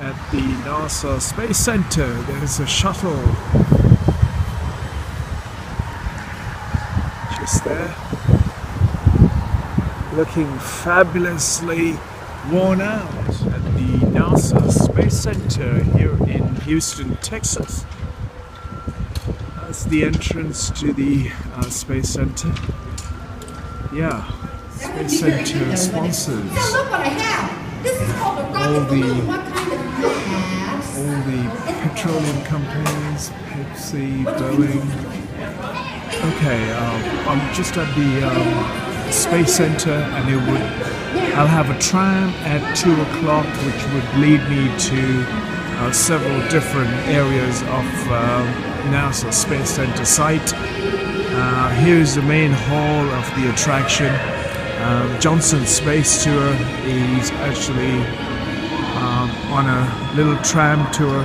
At the NASA Space Center. There's a shuttle just there, looking fabulously worn out at the NASA Space Center here in Houston, Texas. That's the entrance to the uh, Space Center. Yeah, Space Center sponsors Now look what I have. This is called a All the- all the petroleum companies, Pepsi, Boeing. Okay, um, I'm just at the um, Space Center and it would, I'll have a tram at 2 o'clock which would lead me to uh, several different areas of um, NASA Space Center site. Uh, here's the main hall of the attraction. Um, Johnson Space Tour is actually um, on a little tram tour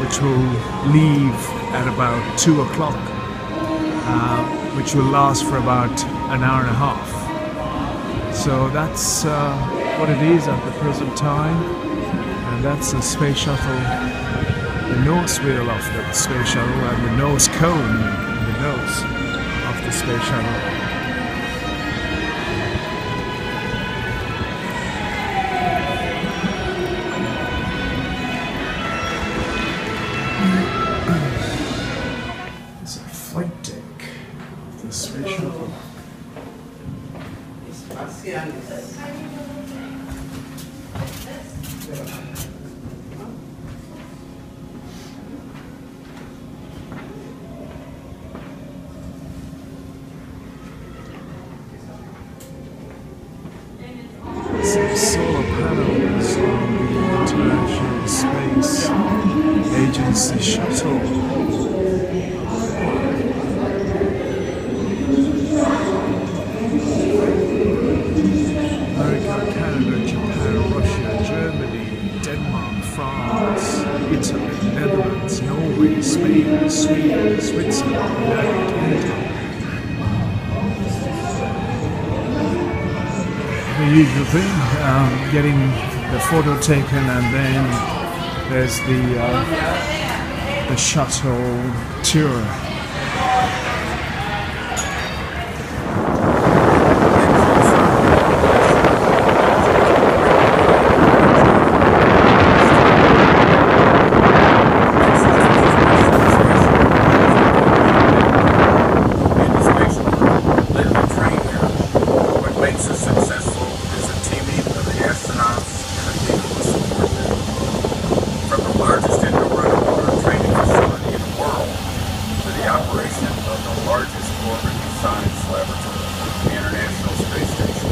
which will leave at about 2 o'clock, uh, which will last for about an hour and a half. So that's uh, what it is at the present time, and that's the space shuttle, the nose wheel of the space shuttle, and the nose cone the nose of the space shuttle. Solar panels on the International Space Agency shuttle. Italy, Netherlands, Norway, Spain, Sweden, Switzerland, United. The usual thing, um, getting the photo taken, and then there's the uh, the shuttle tour. What makes us successful is the teaming of the astronauts and the people who support them. From the largest indoor underwater training facility in the world to the operation of the largest orbiting science laboratory, the International Space Station,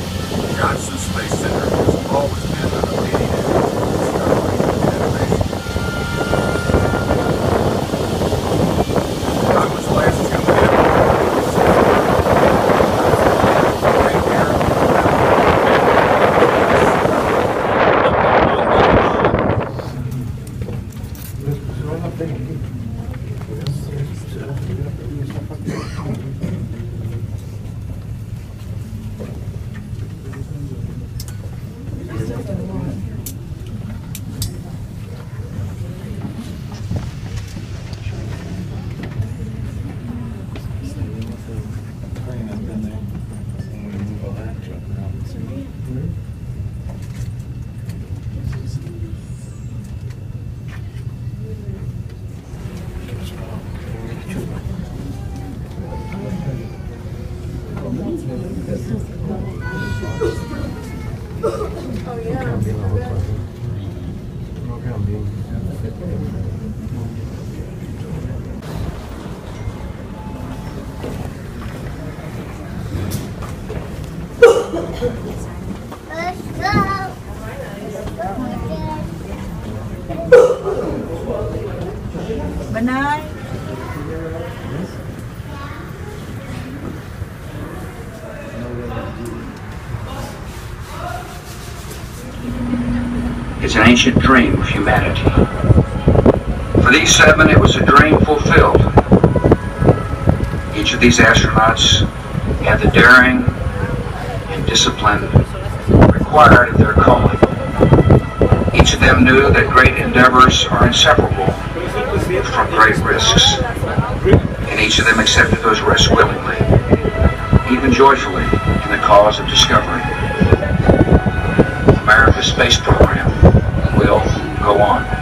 Johnson Space Center has always been on the leading edge of discovery and innovation. I was last to right here. It's an ancient dream of humanity. For these seven, it was a dream fulfilled. Each of these astronauts had the daring and discipline required of their calling. Each of them knew that great endeavors are inseparable from great risks, and each of them accepted those risks willingly, even joyfully, in the cause of discovery. America's space program will go on.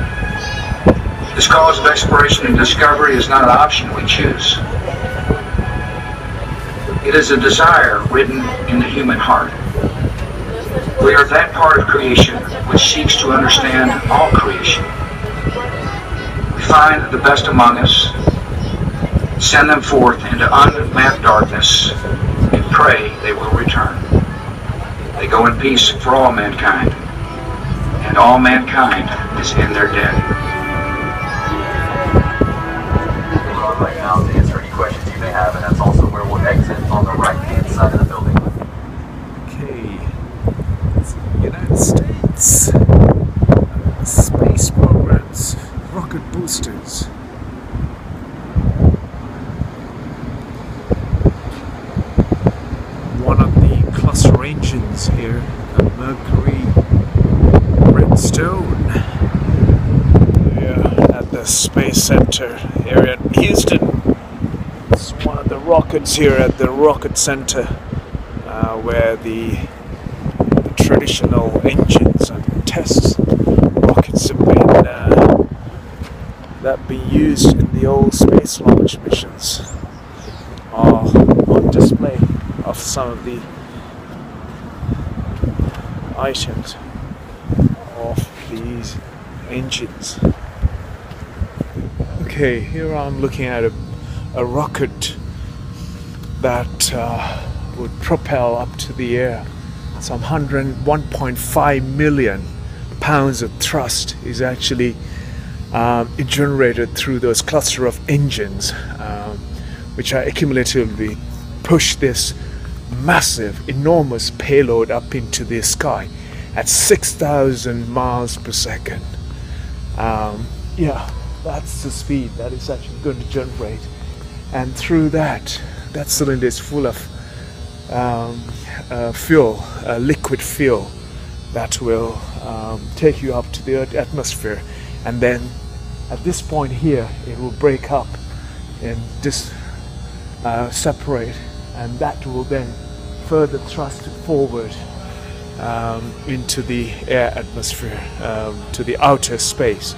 This cause of exploration and discovery is not an option we choose. It is a desire written in the human heart. We are that part of creation which seeks to understand all creation. We find the best among us, send them forth into unmapped darkness, and pray they will return. They go in peace for all mankind, and all mankind is in their debt. We're on right now to answer any questions you may have, and that's also where we'll exit on the right-hand side of the building. Okay. It's the United States. Uh, space programs, rocket boosters. One of the cluster engines here, a Mercury Redstone. Yeah, at the Space Center here in Houston. It's one of the rockets here at the Rocket Center uh, where the, the traditional engines and test rockets have been uh, that been used in the old space launch missions are on display of some of the items of these engines. Okay, here I'm looking at a, a rocket that uh, would propel up to the air. Some 100, 1.5 million pounds of thrust is actually um, generated through those cluster of engines, um, which are accumulatively push this massive, enormous payload up into the sky at 6,000 miles per second. Um, yeah, that's the speed that is actually going to generate, and through that, that cylinder is full of um, uh, fuel, uh, liquid fuel, that will um, take you up to the Earth atmosphere, and then at this point here, it will break up and dis, uh, separate, and that will then further thrust forward um, into the air atmosphere, um, to the outer space.